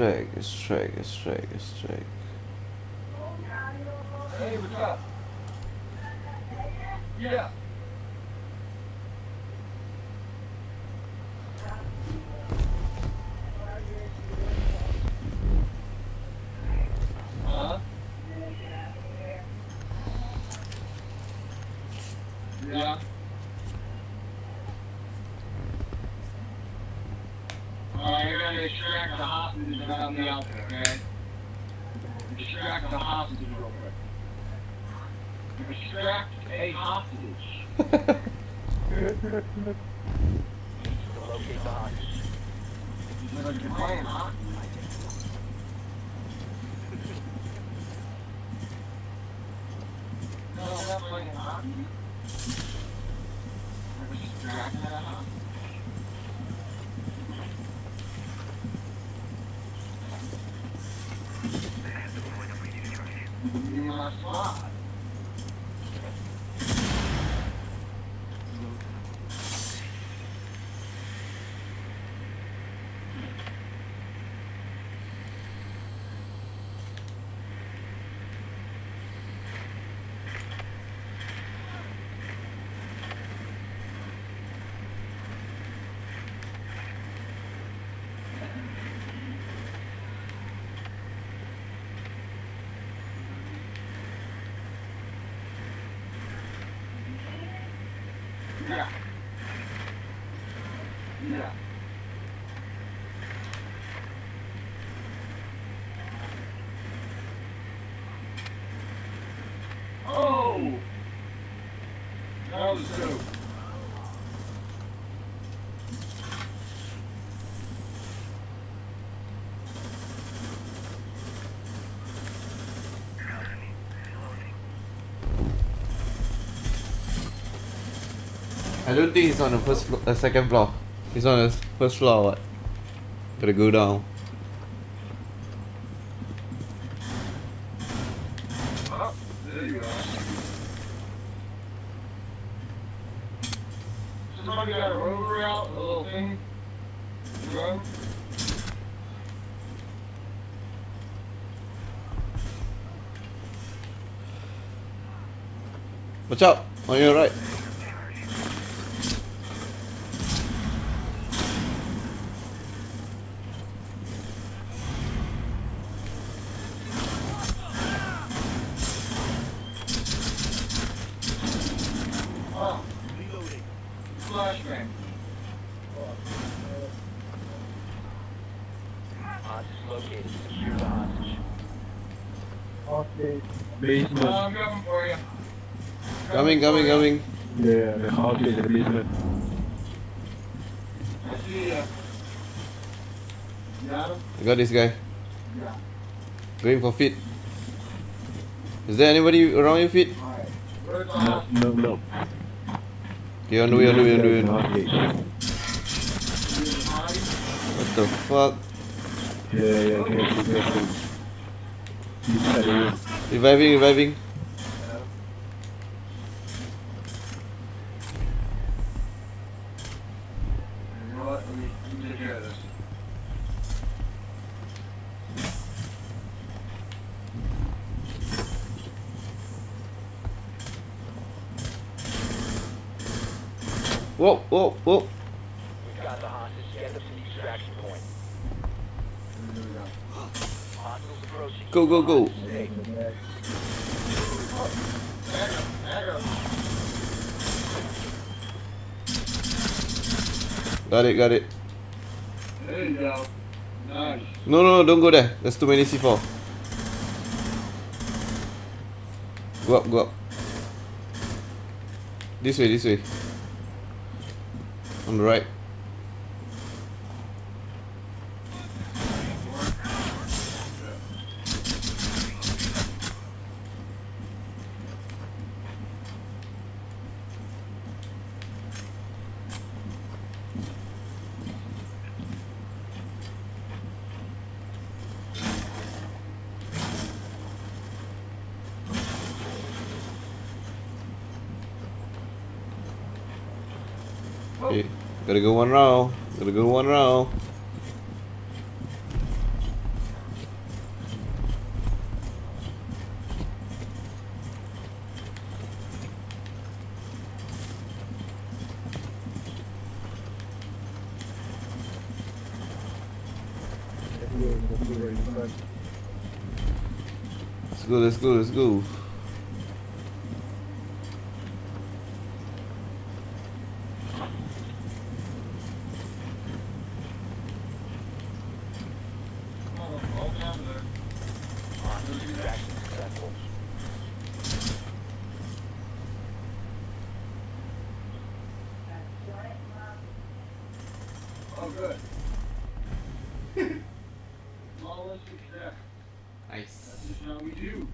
track, it's track, it's track, it's track. Hey, what's up? Yeah. Yeah. Alright, I gotta extract the hostage out the outfit, okay? Extract the hostage real quick. Extract a hostage. Locate the hostage. Playing. No, I'm not playing a hostage. 什？Yeah. Yeah. Oh! That was dope. I don't think he's on the first floor, uh, second floor. He's on the first floor what? Gotta go down. You. A. Watch out! On your right. The hostage. Hostage. Uh, Basement. I'm coming for you. Coming, coming, coming. Yeah, the hostage in the basement. I see ya. Got him? I got this guy. Yeah. Going for feet. Is there anybody around your feet? No, no, no. Okay, on the way, on the way, on the way. What the fuck? Yeah, yeah. Inside. Reviving, reviving. Whoa, whoa. We've got the hostage. Get them to the extraction point. Go. Go, go. Got it, got it. There you go. Nice. No, no, no, don't go there. There's too many C4. Go up, go up. This way, this way. On the right. Gotta go one row. Gotta go one row. Let's go, let's go, let's go. Good. Flawless success. Nice. That's just how we do.